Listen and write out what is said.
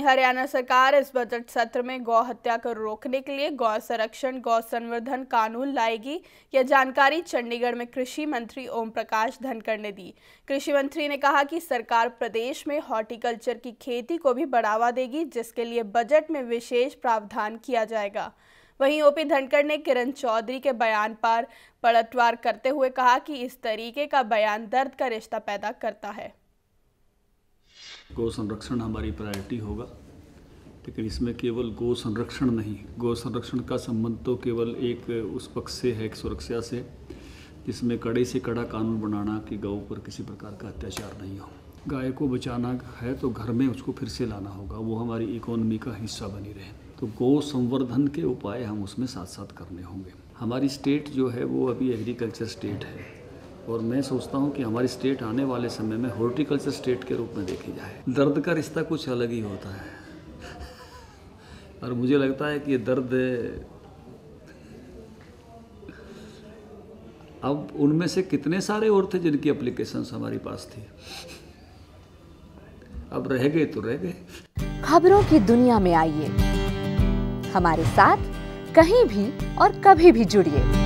हरियाणा सरकार इस बजट सत्र में गौ हत्या को रोकने के लिए गौ संरक्षण, गौ संवर्धन कानून लाएगी। यह जानकारी चंडीगढ़ में कृषि मंत्री ओम प्रकाश धनखड़ ने दी। कृषि मंत्री ने कहा कि सरकार प्रदेश में हॉर्टिकल्चर की खेती को भी बढ़ावा देगी, जिसके लिए बजट में विशेष प्रावधान किया जाएगा। वहीं ओपी धनखड़ ने किरण चौधरी के बयान पर पलटवार करते हुए कहा कि इस तरीके का बयान दर्द का रिश्ता पैदा करता है। गौ संरक्षण हमारी प्रायोरिटी होगा। लेकिन इसमें केवल गौ संरक्षण नहीं, गौ संरक्षण का संबंध तो केवल एक उस पक्ष से है, एक सुरक्षा से, जिसमें कड़े से कड़ा कानून बनाना कि गौ पर किसी प्रकार का अत्याचार नहीं हो। गाय को बचाना है तो घर में उसको फिर से लाना होगा, वो हमारी इकोनॉमी का हिस्सा बनी रहे। तो गौ संवर्धन के उपाय हम उसमें साथ साथ करने होंगे। हमारी स्टेट जो है, वो अभी एग्रीकल्चर स्टेट है। और मैं सोचता हूँ कि हमारी स्टेट आने वाले समय में हॉर्टिकल्चर स्टेट के रूप में देखी जाए। दर्द का रिश्ता कुछ अलग ही होता है। और मुझे लगता है कि ये दर्द अब उनमें से कितने सारे और थे जिनकी एप्लीकेशंस हमारे पास थी? अब रह गए तो रह गए। खबरों की दुनिया में आइए। हमारे साथ कहीं भी और कभी भी जुड़िए।